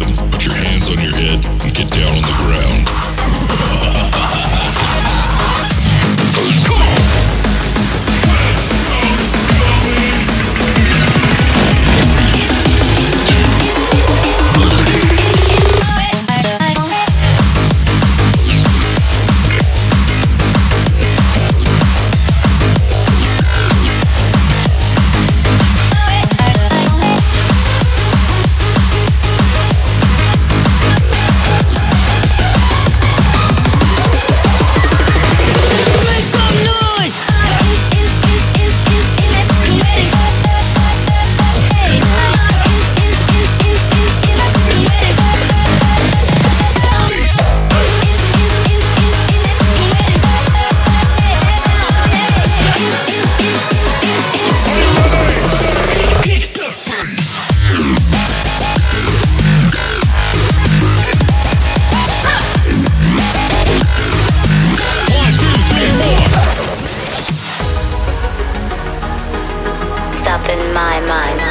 put your hands on your head and get down on the ground. In my mind.